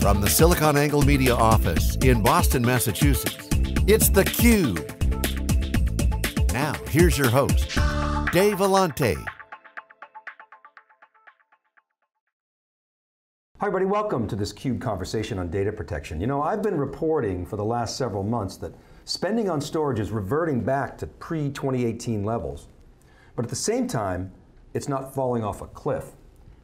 From the SiliconANGLE Media office in Boston, Massachusetts, it's theCUBE. Now, here's your host, Dave Vellante. Hi everybody, welcome to this CUBE conversation on data protection. You know, I've been reporting for the last several months that spending on storage is reverting back to pre-2018 levels. But at the same time, it's not falling off a cliff.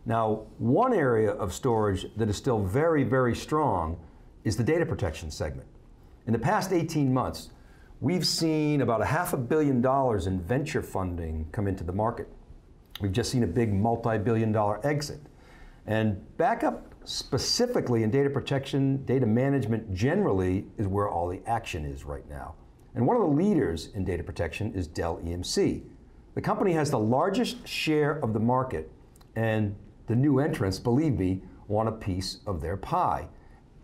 Now, one area of storage that is still very, very strong is the data protection segment. In the past 18 months, we've seen about a half a billion dollars in venture funding come into the market. We've just seen a big multi-billion dollar exit. And backup specifically in data protection, data management generally is where all the action is right now. And one of the leaders in data protection is Dell EMC. The company has the largest share of the market and the new entrants, believe me, want a piece of their pie.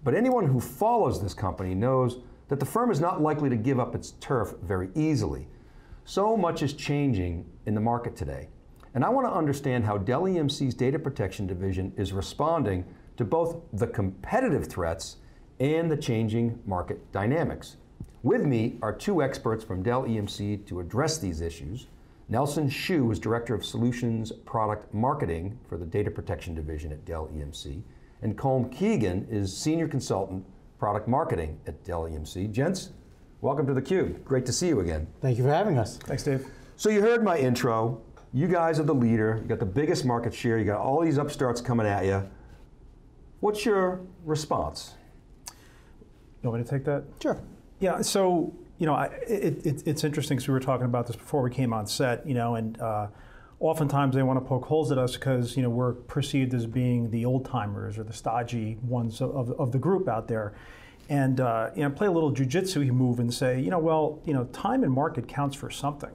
But anyone who follows this company knows that the firm is not likely to give up its turf very easily. So much is changing in the market today. And I want to understand how Dell EMC's data protection division is responding to both the competitive threats and the changing market dynamics. With me are two experts from Dell EMC to address these issues. Nelson Hsu is Director of Solutions Product Marketing for the Data Protection Division at Dell EMC, and Colm Keegan is Senior Consultant Product Marketing at Dell EMC. Gents, welcome to theCUBE. Great to see you again. Thank you for having us. Thanks, Dave. So you heard my intro. You guys are the leader. You got the biggest market share. You got all these upstarts coming at you. What's your response? You want me to take that? Sure. Yeah, so you know, it, it, it's interesting because we were talking about this before we came on set, you know, and uh, oftentimes they want to poke holes at us because, you know, we're perceived as being the old timers or the stodgy ones of, of the group out there. And, uh, you know, play a little jujitsu move and say, you know, well, you know, time and market counts for something.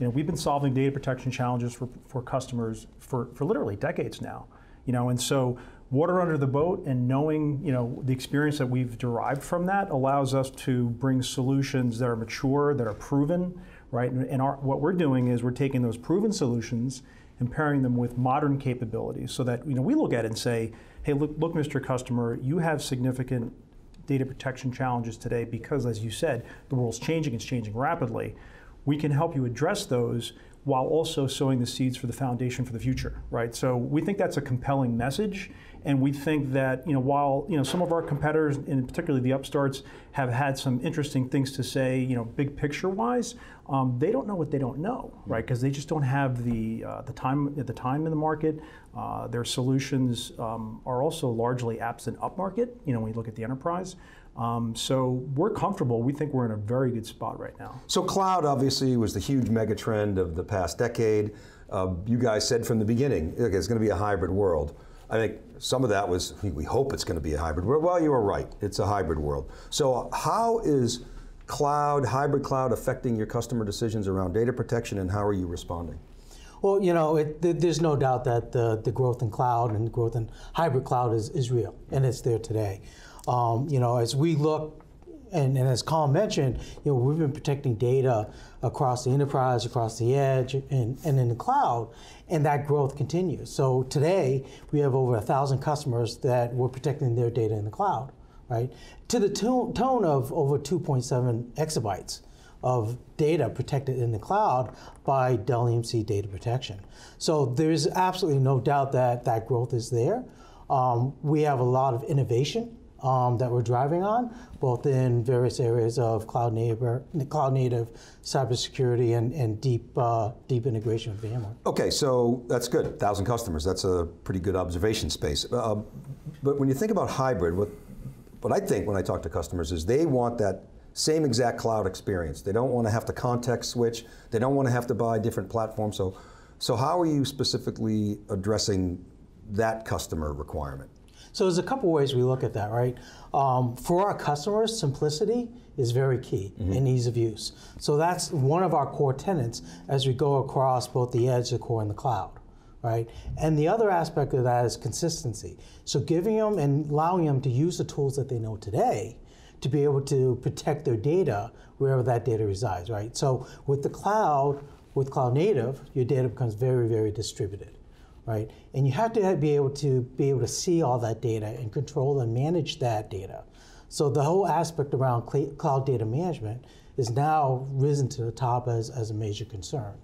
You know, we've been solving data protection challenges for, for customers for, for literally decades now. You know, and so water under the boat and knowing you know the experience that we've derived from that allows us to bring solutions that are mature that are proven right and, and our, what we're doing is we're taking those proven solutions and pairing them with modern capabilities so that you know we look at it and say hey look, look mr customer you have significant data protection challenges today because as you said the world's changing it's changing rapidly we can help you address those while also sowing the seeds for the foundation for the future, right? So we think that's a compelling message, and we think that you know while you know some of our competitors, and particularly the upstarts, have had some interesting things to say, you know, big picture wise, um, they don't know what they don't know, right? Because they just don't have the uh, the time at the time in the market. Uh, their solutions um, are also largely absent upmarket. You know, when you look at the enterprise. Um, so we're comfortable. We think we're in a very good spot right now. So cloud obviously was the huge mega trend of the past decade. Uh, you guys said from the beginning, okay, it's going to be a hybrid world. I think some of that was, we hope it's going to be a hybrid world. Well, you were right, it's a hybrid world. So how is cloud, hybrid cloud affecting your customer decisions around data protection and how are you responding? Well, you know, it, there's no doubt that the, the growth in cloud and growth in hybrid cloud is, is real, and it's there today. Um, you know, as we look, and, and as Colm mentioned, you know, we've been protecting data across the enterprise, across the edge, and, and in the cloud, and that growth continues. So today, we have over a thousand customers that we're protecting their data in the cloud, right? To the tone of over 2.7 exabytes of data protected in the cloud by Dell EMC data protection. So there's absolutely no doubt that that growth is there. Um, we have a lot of innovation um, that we're driving on, both in various areas of cloud native, cloud native cybersecurity and, and deep, uh, deep integration with VMware. Okay, so that's good, 1,000 customers, that's a pretty good observation space. Uh, but when you think about hybrid, what, what I think when I talk to customers is they want that same exact cloud experience. They don't want to have to context switch, they don't want to have to buy different platforms, so, so how are you specifically addressing that customer requirement? So there's a couple ways we look at that, right? Um, for our customers, simplicity is very key mm -hmm. and ease of use. So that's one of our core tenets as we go across both the edge, the core, and the cloud, right? And the other aspect of that is consistency. So giving them and allowing them to use the tools that they know today to be able to protect their data wherever that data resides, right? So with the cloud, with cloud native, your data becomes very, very distributed. Right? And you have to be able to be able to see all that data and control and manage that data. So the whole aspect around cl- cloud data management is now risen to the top as, as a major concern.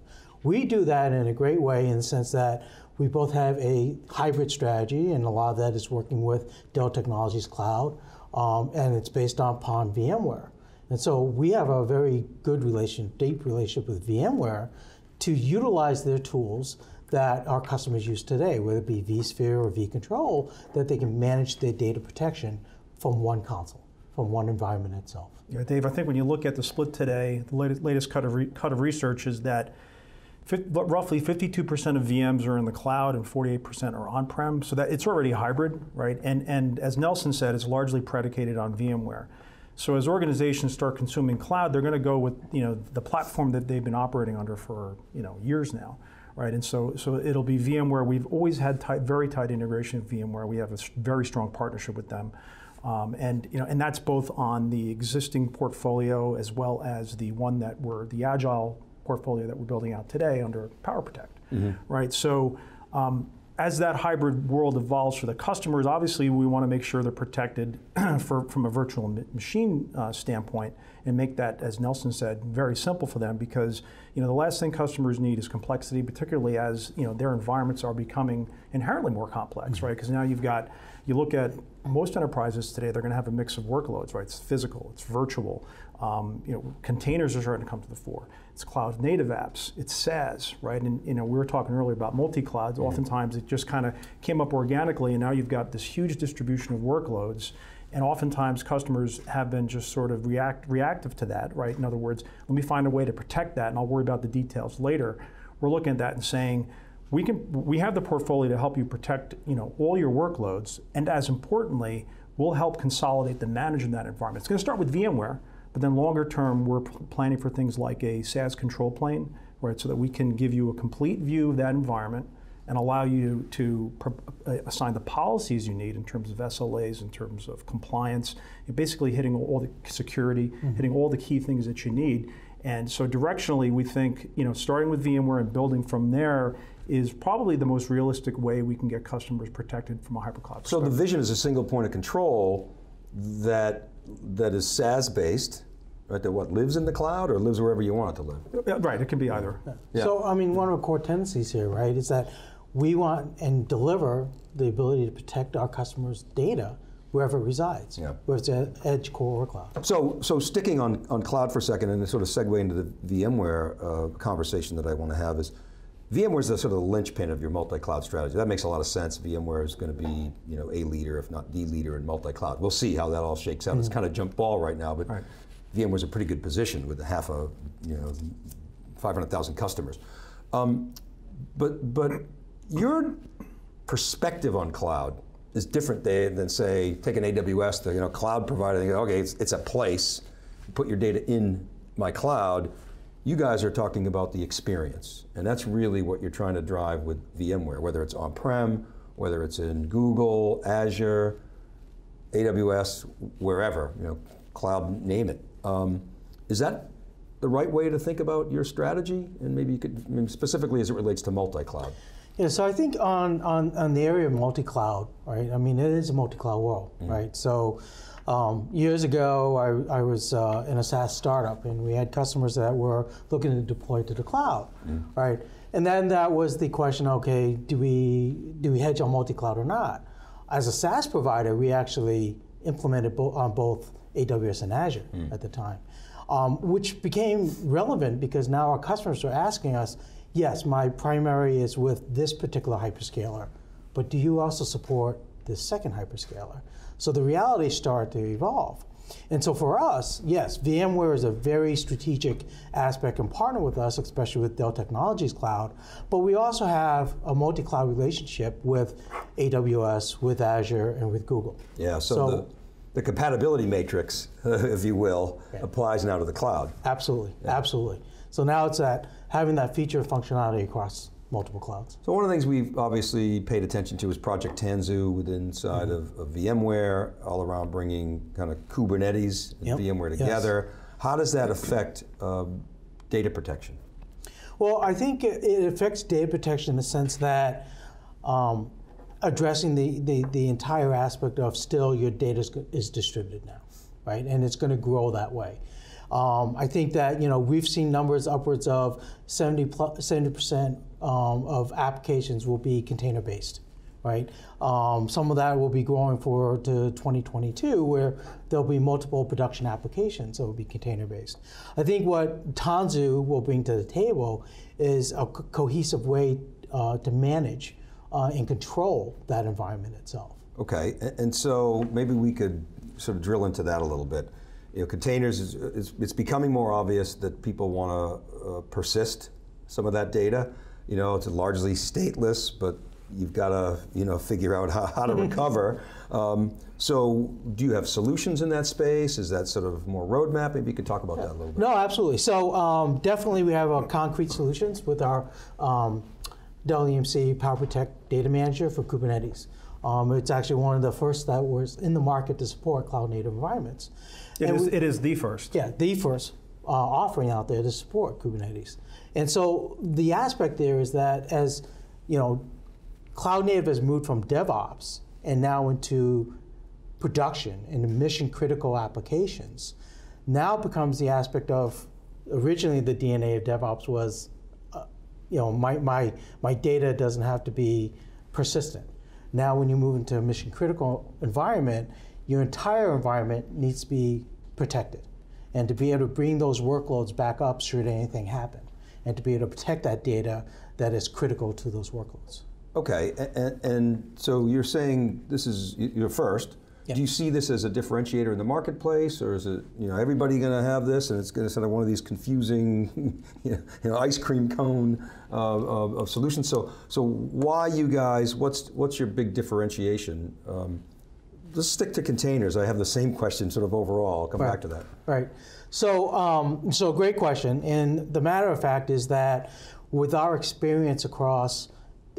We do that in a great way in the sense that we both have a hybrid strategy, and a lot of that is working with Dell Technologies Cloud, um, and it's based on upon VMware. And so we have a very good relation, deep relationship with VMware to utilize their tools that our customers use today, whether it be vSphere or vControl, that they can manage their data protection from one console, from one environment itself. Yeah, Dave, I think when you look at the split today, the latest, cut, of re, cut of research is that roughly 52% of VMs are in the cloud and 48% are on-prem. So that it's already hybrid, right? And and as Nelson said, it's largely predicated on VMware. So as organizations start consuming cloud, they're going to go with you know the platform that they've been operating under for you know years now, right? And so so it'll be VMware. We've always had tight, very tight integration with VMware. We have a very strong partnership with them, um, and you know and that's both on the existing portfolio as well as the one that we're the agile portfolio that we're building out today under PowerProtect, mm-hmm. right? So. Um, as that hybrid world evolves for the customers, obviously we want to make sure they're protected for, from a virtual machine uh, standpoint and make that, as Nelson said, very simple for them because you know the last thing customers need is complexity, particularly as you know their environments are becoming inherently more complex, mm-hmm. right? Because now you've got you look at most enterprises today, they're going to have a mix of workloads, right? It's physical, it's virtual. Um, you know, containers are starting to come to the fore. It's cloud native apps. It's SaaS, right? And you know, we were talking earlier about multi-clouds. Mm-hmm. Oftentimes, it just kind of came up organically, and now you've got this huge distribution of workloads. And oftentimes, customers have been just sort of react reactive to that, right? In other words, let me find a way to protect that, and I'll worry about the details later. We're looking at that and saying, we can we have the portfolio to help you protect you know all your workloads, and as importantly, we'll help consolidate the management of that environment. It's going to start with VMware but then longer term, we're planning for things like a SaaS control plane, right, so that we can give you a complete view of that environment and allow you to uh, assign the policies you need in terms of SLAs, in terms of compliance, basically hitting all the security, mm-hmm. hitting all the key things that you need. And so directionally, we think, you know, starting with VMware and building from there is probably the most realistic way we can get customers protected from a hypercloud. So the vision is a single point of control that that is SaaS based, right? That what lives in the cloud or lives wherever you want it to live. Yeah, right. It can be either. Yeah. So I mean, one of the core tendencies here, right, is that we want and deliver the ability to protect our customers' data wherever it resides, yeah. whether it's edge, core, or cloud. So, so sticking on, on cloud for a second and sort of segue into the VMware uh, conversation that I want to have is, VMware is the sort of the linchpin of your multi-cloud strategy. That makes a lot of sense. VMware is going to be, you know, a leader, if not the leader in multi-cloud. We'll see how that all shakes out. Mm. It's kind of jump ball right now, but right. VMware's a pretty good position with half a, you know, 500,000 customers. Um, but but your perspective on cloud is different than say take an AWS, the you know cloud provider. okay, it's, it's a place. Put your data in my cloud you guys are talking about the experience, and that's really what you're trying to drive with VMware, whether it's on-prem, whether it's in Google, Azure, AWS, wherever, you know, cloud, name it. Um, is that the right way to think about your strategy? And maybe you could, I mean, specifically as it relates to multi-cloud. Yeah, so I think on, on, on the area of multi-cloud, right? I mean, it is a multi-cloud world, mm-hmm. right? So um, years ago, I, I was uh, in a SaaS startup, and we had customers that were looking to deploy to the cloud, mm. right? And then that was the question: Okay, do we do we hedge on multi-cloud or not? As a SaaS provider, we actually implemented bo- on both AWS and Azure mm. at the time, um, which became relevant because now our customers are asking us, "Yes, my primary is with this particular hyperscaler, but do you also support this second hyperscaler?" So the realities start to evolve. And so for us, yes, VMware is a very strategic aspect and partner with us, especially with Dell Technologies Cloud. But we also have a multi-cloud relationship with AWS, with Azure, and with Google. Yeah. So, so the, the, compatibility matrix, if you will, yeah. applies now to the cloud. Absolutely. Yeah. Absolutely. So now it's that having that feature functionality across multiple clouds. So one of the things we've obviously paid attention to is Project Tanzu within inside mm-hmm. of, of, VMware, all around bringing kind of Kubernetes and yep. VMware together. Yes. How does that affect um, data protection? Well, I think it affects data protection in the sense that um, addressing the, the, the entire aspect of still your data is, is distributed now, right? And it's going to grow that way. Um, I think that you know we've seen numbers upwards of 70 percent um, of applications will be container based, right? Um, some of that will be growing for to 2022, where there'll be multiple production applications that will be container based. I think what Tanzu will bring to the table is a co cohesive way uh, to manage uh, and control that environment itself. Okay, and so maybe we could sort of drill into that a little bit. You know, containers is, is it's becoming more obvious that people want to uh, persist some of that data. You know, it's largely stateless, but you've got to you know figure out how, how to recover. Um, so, do you have solutions in that space? Is that sort of more roadmap? Maybe you could talk about that a little bit. No, absolutely. So, um, definitely, we have our concrete solutions with our um, Dell EMC PowerProtect Data Manager for Kubernetes. Um, it's actually one of the first that was in the market to support cloud native environments. It, is, we, it is, the first. Yeah, the first uh, offering out there to support Kubernetes. And so the aspect there is that as you know, cloud native has moved from DevOps and now into production and mission critical applications. Now becomes the aspect of originally the DNA of DevOps was, uh, you know, my, my, my data doesn't have to be persistent. Now, when you move into a mission critical environment, your entire environment needs to be protected. And to be able to bring those workloads back up should anything happen. And to be able to protect that data that is critical to those workloads. Okay, and, and so you're saying this is your first. Yep. Do you see this as a differentiator in the marketplace, or is it you know everybody going to have this, and it's going to sort of one of these confusing, you know, ice cream cone uh, of, of, solutions? So, so why you guys? What's what's your big differentiation? Um, let's stick to containers. I have the same question, sort of overall. I'll come right. back to that. Right. So, um, so great question. And the matter of fact is that with our experience across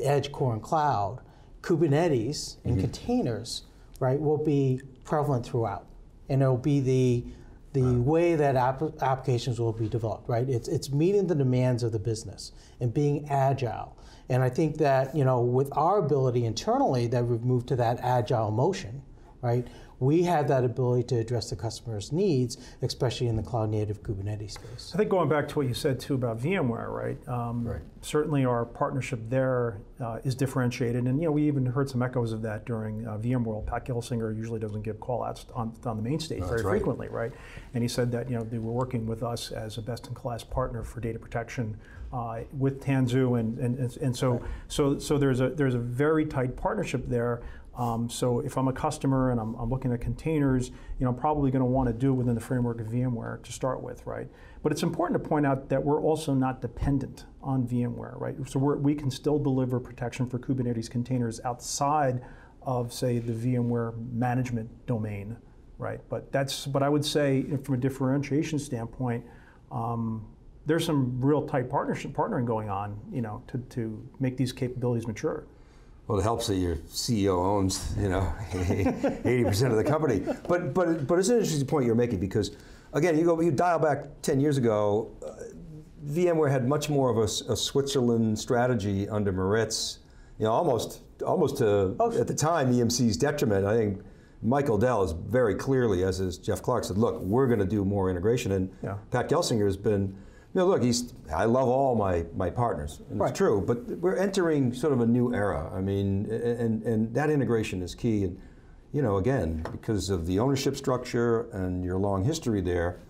edge, core, and cloud, Kubernetes and mm-hmm. containers right, will be prevalent throughout. And it'll be the, the right. way that app applications will be developed, right? It's, it's meeting the demands of the business and being agile. And I think that, you know, with our ability internally that we've moved to that agile motion, right? we have that ability to address the customer's needs, especially in the cloud native Kubernetes space. I think going back to what you said too about VMware, right? Um, right. Certainly, our partnership there uh, is differentiated, and you know we even heard some echoes of that during uh, VMworld. Pat Gelsinger usually doesn't give callouts on, on the main stage very right. frequently, right? And he said that you know they were working with us as a best-in-class partner for data protection. Uh, with Tanzu, and, and, and so, right. so, so there's a there's a very tight partnership there. Um, so if I'm a customer and I'm, I'm looking at containers, you know, I'm probably going to want to do it within the framework of VMware to start with, right? But it's important to point out that we're also not dependent on VMware, right? So we can still deliver protection for Kubernetes containers outside of, say, the VMware management domain, right? But that's, but I would say, from a differentiation standpoint, um, there's some real tight partnership partnering going on, you know, to, to make these capabilities mature. Well, it helps that your CEO owns, you know, 80% of the company. But, but, but it's an interesting point you're making because, again, you go, you dial back 10 years ago, uh, VMware had much more of a, a, Switzerland strategy under Maritz, you know, almost, almost to, oh. at the time, EMC's detriment. I think Michael Dell is very clearly, as is Jeff Clarke, said, look, we're going to do more integration. And yeah. Pat Gelsinger has been no, look, he's. I love all my my partners, right. it's true. But we're entering sort of a new era. I mean, and and that integration is key. And you know, again, because of the ownership structure and your long history there,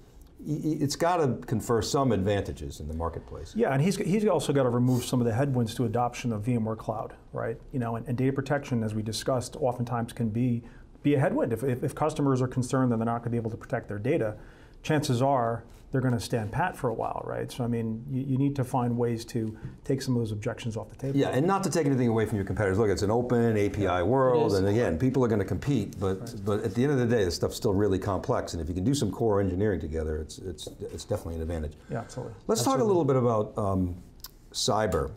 it's got to confer some advantages in the marketplace. Yeah, and he's, he's also got to remove some of the headwinds to adoption of VMware Cloud, right? You know, and, and data protection, as we discussed, oftentimes can be be a headwind if, if, if customers are concerned that they're not going to be able to protect their data. Chances are they're going to stand pat for a while, right? So I mean, you, you, need to find ways to take some of those objections off the table. Yeah, and not to take anything away from your competitors. Look, it's an open API world, and again, people are going to compete, but right. but at the end of the day, this stuff's still really complex, and if you can do some core engineering together, it's it's it's definitely an advantage. Yeah, absolutely. Let's absolutely. talk a little bit about um, cyber.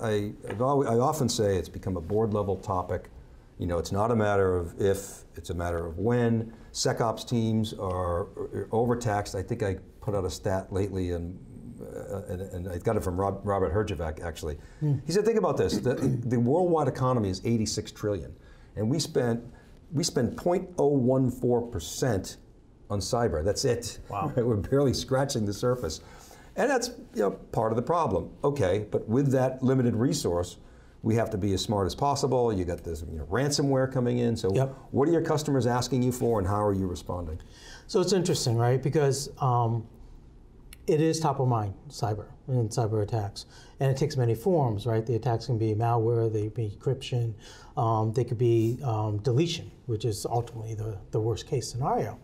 I, always, I often say it's become a board level topic. You know, it's not a matter of if, it's a matter of when. SecOps teams are overtaxed. I think I put out a stat lately, and uh, and, and, I got it from Rob, Robert Herjavec actually. Mm. He said, think about this: the, the, worldwide economy is 86 trillion, and we spent we spend 0.014 percent on cyber. That's it. Wow. Right? We're barely scratching the surface, and that's you know part of the problem. Okay, but with that limited resource, we have to be as smart as possible. You got this you know, ransomware coming in. So, yep. what are your customers asking you for, and how are you responding? So it's interesting, right? Because um, it is top of mind, cyber and cyber attacks, and it takes many forms, right? The attacks can be malware, they can be encryption, um, they could be um, deletion, which is ultimately the, the worst case scenario.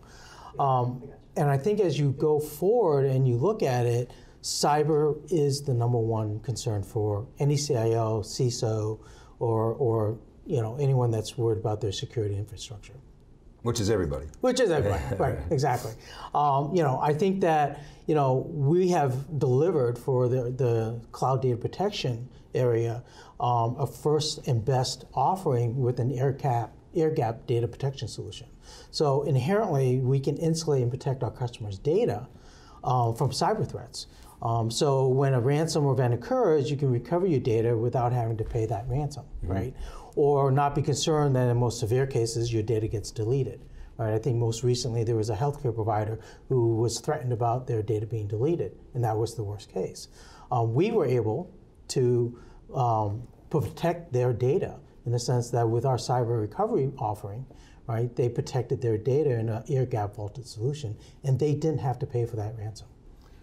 Um, and I think as you go forward and you look at it, cyber is the number one concern for any CIO, CISO, or, or you know anyone that's worried about their security infrastructure. Which is everybody. Which is everybody, right? Exactly. Um, you know, I think that you know we have delivered for the the cloud data protection area um, a first and best offering with an air gap air gap data protection solution. So inherently, we can insulate and protect our customers' data um, from cyber threats. Um, so when a ransom event occurs, you can recover your data without having to pay that ransom, mm-hmm. right? Or not be concerned that in most severe cases your data gets deleted. Right? I think most recently there was a healthcare provider who was threatened about their data being deleted, and that was the worst case. Um, we were able to um, protect their data in the sense that with our cyber recovery offering, right, they protected their data in an air gap vaulted solution, and they didn't have to pay for that ransom.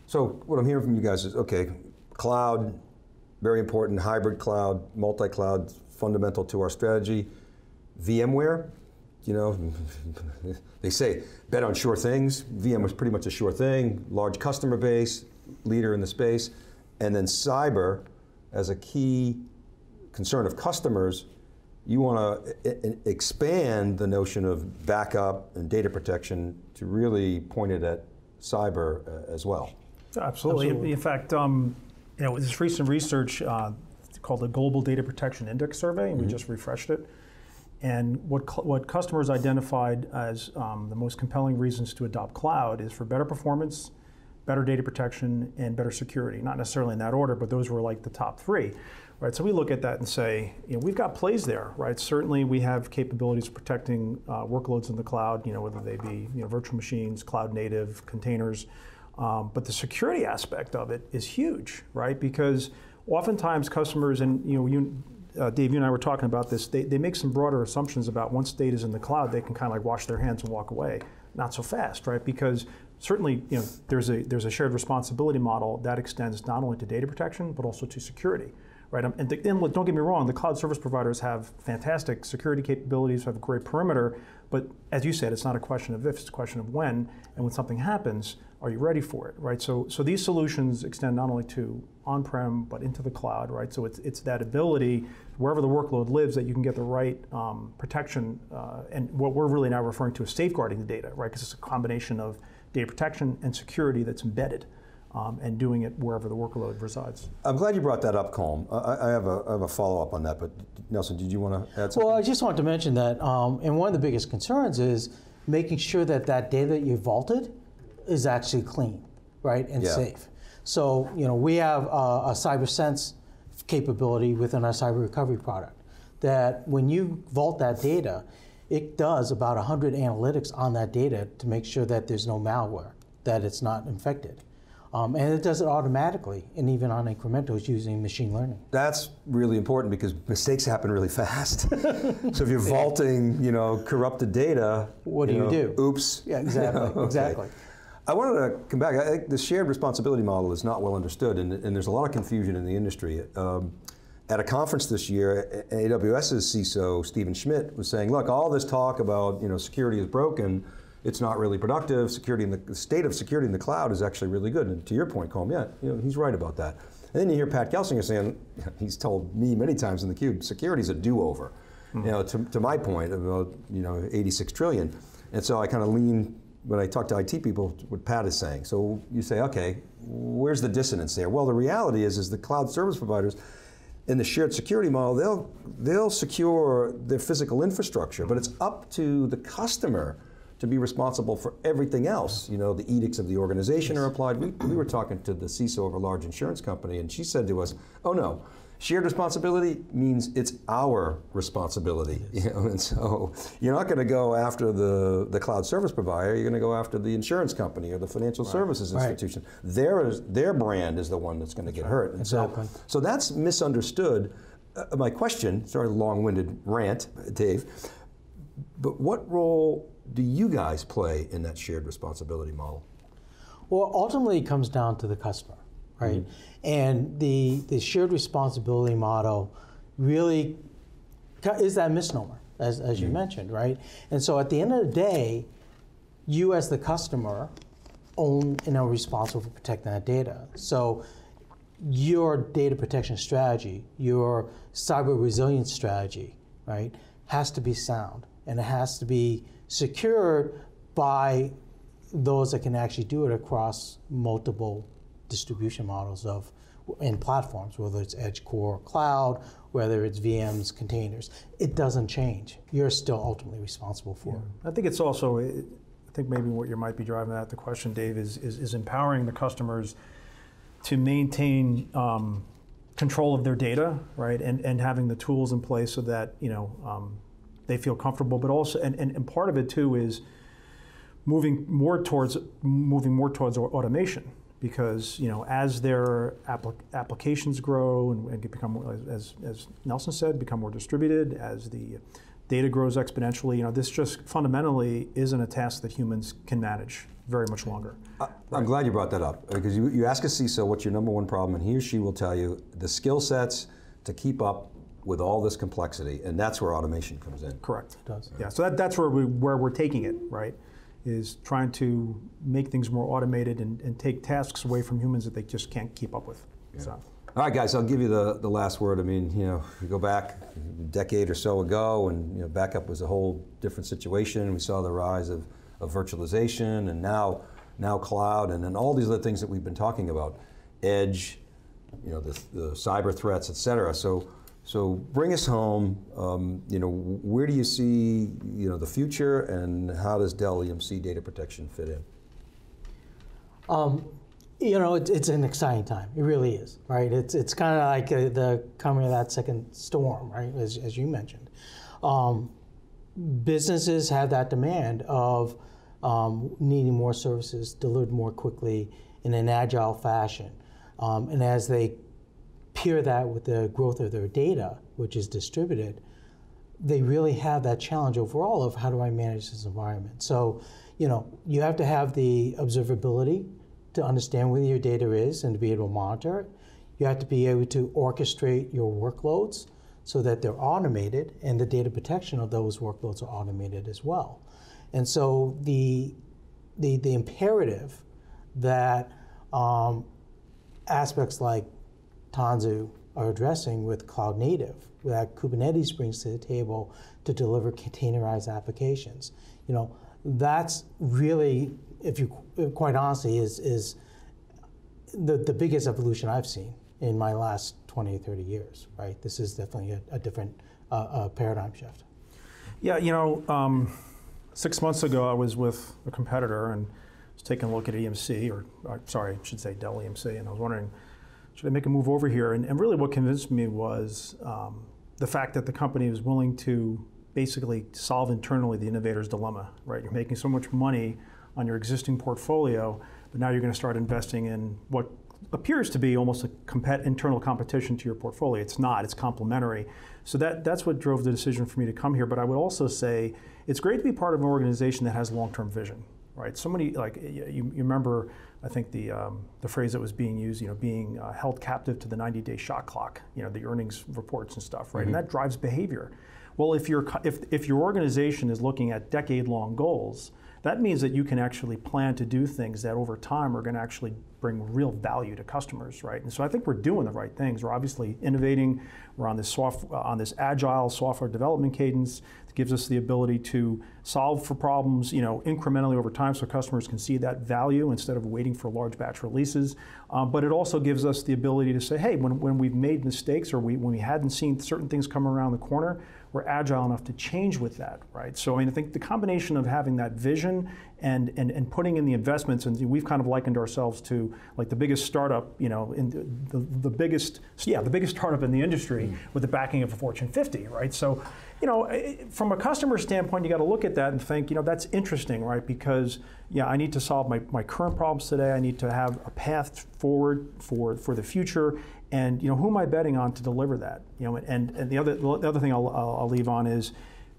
So what I'm hearing from you guys is, okay, cloud, very important, hybrid cloud, multi-cloud, fundamental to our strategy. VMware, you know, they say bet on sure things. VM was pretty much a sure thing, large customer base, leader in the space, and then cyber as a key concern of customers, you want to expand the notion of backup and data protection to really point it at cyber uh, as well. Absolutely. Absolutely. In fact, um, you know, this recent research uh, called the Global Data Protection Index Survey, and mm-hmm. we just refreshed it. And what, cl- what customers identified as um, the most compelling reasons to adopt cloud is for better performance, better data protection, and better security. Not necessarily in that order, but those were like the top three. Right, so we look at that and say, you know, we've got plays there, right? Certainly, we have capabilities protecting uh, workloads in the cloud, you know, whether they be you know, virtual machines, cloud native, containers, um, but the security aspect of it is huge, right? Because oftentimes customers, and you know, you, uh, Dave, you and I were talking about this, they, they make some broader assumptions about once data is in the cloud, they can kind of like wash their hands and walk away. Not so fast, right? Because certainly, you know, there's a, there's a shared responsibility model that extends not only to data protection, but also to security right? Um, and, the, and, don't get me wrong, the cloud service providers have fantastic security capabilities, have a great perimeter, but as you said, it's not a question of if, it's a question of when, and when something happens, are you ready for it, right? So, so these solutions extend not only to on-prem, but into the cloud, right? So it's, it's that ability, wherever the workload lives, that you can get the right um, protection, uh, and what we're really now referring to as safeguarding the data, right? Because it's a combination of data protection and security that's embedded. Um, and doing it wherever the workload resides. I'm glad you brought that up, Colm. I, I have a, I have a follow up on that, but Nelson, did you want to add something? Well, I just want to mention that, um, and one of the biggest concerns is making sure that that data that you vaulted is actually clean, right, and yeah. safe. So, you know, we have a, a CyberSense capability within our cyber recovery product that when you vault that data, it does about 100 analytics on that data to make sure that there's no malware, that it's not infected. Um, and it does it automatically, and even on incrementals using machine learning. That's really important because mistakes happen really fast. so if you're vaulting, you know, corrupted data, what do you, know, you do? Oops. Yeah, exactly. okay. Exactly. I wanted to come back. I think the shared responsibility model is not well understood, and, and there's a lot of confusion in the industry. Um, at a conference this year, AWS's CISO Stephen Schmidt was saying, "Look, all this talk about you know security is broken, it's not really productive. Security in the, the state of security in the cloud is actually really good." And to your point, Colm, yeah, you know, he's right about that. And then you hear Pat Gelsinger saying, he's told me many times in the cube, security is a do-over. Mm-hmm. You know, to, to my point about you know 86 trillion, and so I kind of lean when I talk to IT people, what Pat is saying. So you say, okay, where's the dissonance there? Well, the reality is, is the cloud service providers in the shared security model, they'll they'll secure their physical infrastructure, but it's up to the customer to be responsible for everything else. You know, the edicts of the organization are applied. We, we were talking to the CISO of a large insurance company, and she said to us, "Oh no." Shared responsibility means it's our responsibility, you know, and so you're not going to go after the, the cloud service provider. You're going to go after the insurance company or the financial right. services right. institution. Their their brand is the one that's going to get hurt, and exactly. so so that's misunderstood. Uh, my question, sorry, long-winded rant, Dave, but what role do you guys play in that shared responsibility model? Well, ultimately, it comes down to the customer right? Mm-hmm. And the, the shared responsibility model really is that misnomer, as, as you mm-hmm. mentioned, right? And so at the end of the day, you as the customer own and are responsible for protecting that data. So your data protection strategy, your cyber resilience strategy, right, has to be sound and it has to be secured by those that can actually do it across multiple distribution models of in platforms, whether it's edge core cloud, whether it's VMs, containers. It doesn't change. You're still ultimately responsible for yeah. it. I think it's also, I think maybe what you might be driving at the question, Dave, is, is, is empowering the customers to maintain um, control of their data, right, and, and having the tools in place so that, you know, um, they feel comfortable, but also, and, and, and part of it too is moving more towards, moving more towards automation, because you know as their applic applications grow and, and become as, as Nelson said become more distributed as the data grows exponentially you know this just fundamentally isn't a task that humans can manage very much longer. I, am glad you brought that up uh, because you, you ask a CISO what's your number one problem and he or she will tell you the skill sets to keep up with all this complexity and that's where automation comes in. Correct. It does. Yeah, so that, that's where, we, where we're taking it, right? is trying to make things more automated and, and take tasks away from humans that they just can't keep up with. Yeah. So. All right, guys, I'll give you the, the last word. I mean, you know, we go back a decade or so ago, and you know, backup was a whole different situation. We saw the rise of, of virtualization, and now now cloud, and then all these other things that we've been talking about, edge, you know, the, the cyber threats, et cetera. So so bring us home. Um, you know, where do you see you know the future, and how does Dell EMC data protection fit in? Um, you know, it, it's an exciting time. It really is, right? It's it's kind of like uh, the coming of that second storm, right? As, as you mentioned, um, businesses have that demand of um, needing more services delivered more quickly in an agile fashion, um, and as they pair that with the growth of their data, which is distributed, they really have that challenge overall of how do I manage this environment. So, you know, you have to have the observability to understand where your data is and to be able to monitor it. You have to be able to orchestrate your workloads so that they're automated and the data protection of those workloads are automated as well. And so the, the, the imperative that um, aspects like Tanzu are addressing with cloud native that Kubernetes brings to the table to deliver containerized applications. You know, that's really, if you quite honestly, is is the, the biggest evolution I've seen in my last 20 30 years, right? This is definitely a, a different uh, uh, paradigm shift. Yeah, you know, um, six months ago I was with a competitor and was taking a look at EMC, or, or uh, sorry, I should say Dell EMC, and I was wondering, should I make a move over here? And, and really what convinced me was um, the fact that the company was willing to basically solve internally the innovator's dilemma, right? You're making so much money on your existing portfolio, but now you're going to start investing in what appears to be almost a compet internal competition to your portfolio. It's not, it's complementary. So that, that's what drove the decision for me to come here. But I would also say it's great to be part of an organization that has long-term vision, right? So many, like, you, you remember I think the, um, the phrase that was being used, you know, being uh, held captive to the 90-day shot clock, you know, the earnings reports and stuff, right? Mm-hmm. And that drives behavior. Well, if, you if, if your organization is looking at decade-long goals, that means that you can actually plan to do things that over time are going to actually bring real value to customers, right? And so I think we're doing the right things. We're obviously innovating. We're on this soft, uh, on this agile software development cadence that gives us the ability to solve for problems, you know, incrementally over time, so customers can see that value instead of waiting for large batch releases. Um, but it also gives us the ability to say, hey, when, when we've made mistakes or we, when we hadn't seen certain things come around the corner, we're agile enough to change with that, right? So I mean, I think the combination of having that vision and, and, and putting in the investments, and we've kind of likened ourselves to like the biggest startup, you know, in the, the, the biggest, yeah, the biggest startup in the industry mm. with the backing of a Fortune 50, right? So, you know, from a customer standpoint, you got to look at that and think, you know, that's interesting, right? Because, yeah, I need to solve my, my current problems today. I need to have a path forward for, for the future. And, you know, who am I betting on to deliver that? You know, and, and the, other, the other thing I'll, I'll, leave on is,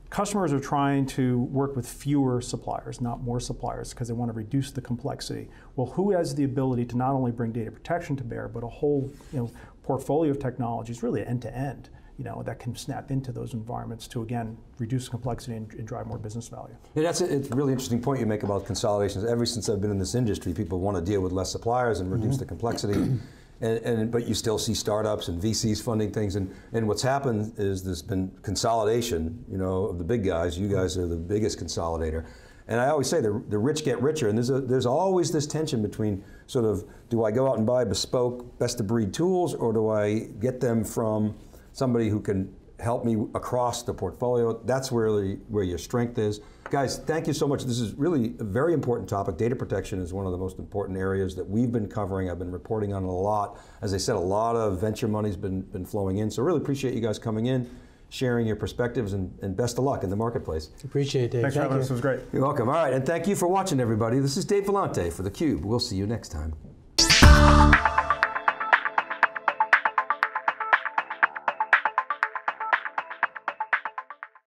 customers are trying to work with fewer suppliers, not more suppliers, because they want to reduce the complexity. Well, who has the ability to not only bring data protection to bear, but a whole you know, portfolio of technologies, really end to end, you know, that can snap into those environments to again reduce complexity and, and drive more business value. Yeah, that's a, it's a really interesting point you make about consolidations. Ever since I've been in this industry, people want to deal with less suppliers and reduce the complexity. And, and, but you still see startups and VCs funding things, and, and what's happened is there's been consolidation, you know, of the big guys. You guys are the biggest consolidator, and I always say the, the rich get richer, and there's a, there's always this tension between sort of do I go out and buy bespoke, best of breed tools, or do I get them from somebody who can help me across the portfolio? That's really where your strength is. Guys, thank you so much. This is really a very important topic. Data protection is one of the most important areas that we've been covering. I've been reporting on it a lot. As I said, a lot of venture money's been, been flowing in. So really appreciate you guys coming in, sharing your perspectives, and, and best of luck in the marketplace. Appreciate it, Dave. Thanks for Thank having you. us. It was great. You're welcome. All right, and thank you for watching, everybody. This is Dave Vellante for theCUBE. We'll see you next time.